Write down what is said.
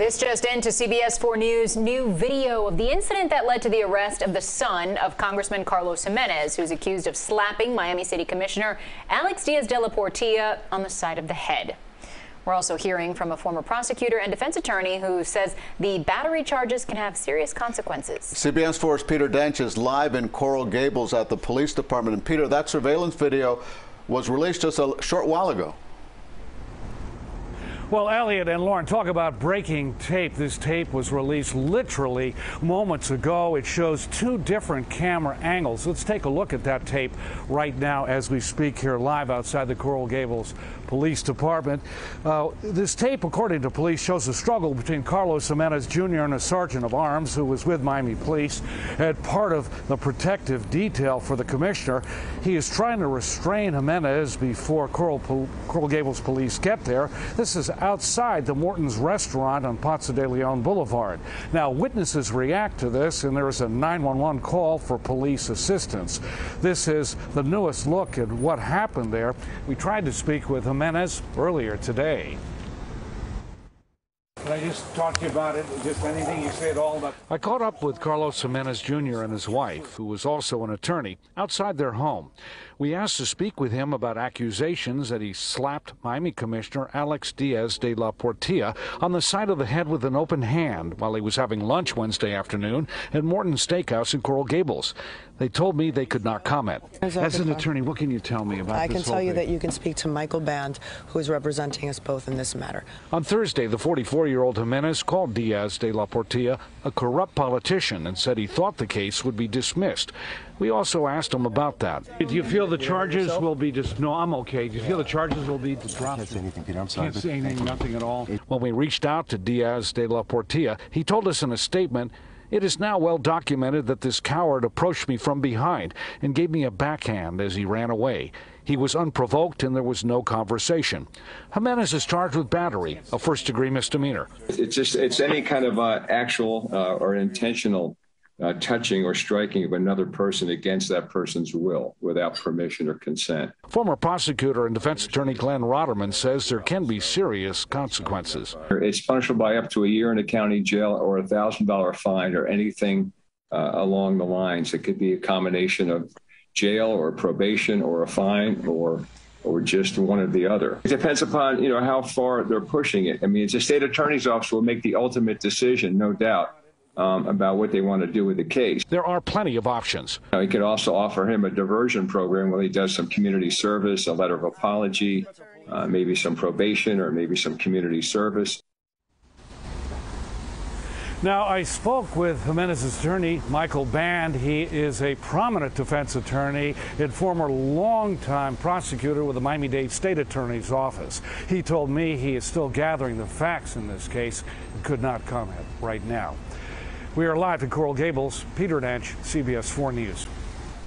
This just in to CBS 4 News. New video of the incident that led to the arrest of the son of Congressman Carlos Gimenez, who's accused of slapping Miami City Commissioner Alex Diaz de la Portilla on the side of the head. We're also hearing from a former prosecutor and defense attorney who says the battery charges can have serious consequences. CBS 4's Peter D'Oench is live in Coral Gables at the police department. And Peter, that surveillance video was released just a short while ago. Well, Elliot and Lauren, talk about breaking tape. This tape was released literally moments ago. It shows two different camera angles. Let's take a look at that tape right now as we speak here live outside the Coral Gables Police Department. Uh, this tape, according to police, shows a struggle between Carlos Gimenez Jr. and a sergeant of arms who was with Miami Police at part of the protective detail for the commissioner. He is trying to restrain Gimenez before Coral, Coral Gables police get there. This is outside the Morton's restaurant on Ponce de Leon Boulevard. Now, witnesses react to this, and there is a 911 call for police assistance. This is the newest look at what happened there. We tried to speak with Gimenez earlier today. Can I just talk to you about it? Just anything you say at all about. I caught up with Carlos Gimenez Jr. and his wife, who was also an attorney, outside their home. We asked to speak with him about accusations that he slapped Miami Commissioner Alex Diaz de la Portilla on the side of the head with an open hand while he was having lunch Wednesday afternoon at Morton Steakhouse in Coral Gables. They told me they could not comment. As an attorney, what can you tell me about I this can tell thing? you that you can speak to Michael Band, who is representing us both in this matter. On Thursday, the 44-year-old Gimenez called Diaz de la Portilla a corrupt politician and said he thought the case would be dismissed. We also asked him about that. Do you feel the charges will be just? No, I'm okay. Do you feel the charges will be dropped? Can't say anything, Peter. I'm sorry. Can't say anything, nothing at all. When we reached out to Diaz de la Portilla, he told us in a statement. It is now well documented that this coward approached me from behind and gave me a backhand as he ran away. He was unprovoked and there was no conversation. Gimenez is charged with battery, a first degree misdemeanor. It's just it's any kind of uh, actual uh, or intentional uh, touching or striking of another person against that person's will without permission or consent. Former prosecutor and defense attorney Glenn Roderman says there can be serious consequences. It's punishable by up to a year in a county jail or a thousand dollar fine or anything uh, along the lines. It could be a combination of jail or probation or a fine or or just one or the other. It depends upon you know how far they're pushing it. I mean, the state attorney's office will make the ultimate decision, no doubt um, about what they want to do with the case. There are plenty of options. You, know, could also offer him a diversion program where he does some community service, a letter of apology, uh, maybe some probation, or maybe some community service. Now, I spoke with Gimenez's attorney, Michael Band. He is a prominent defense attorney and former longtime prosecutor with the Miami Dade State Attorney's Office. He told me he is still gathering the facts in this case and could not comment right now. We are live in Coral Gables. Peter D'Oench, CBS 4 News.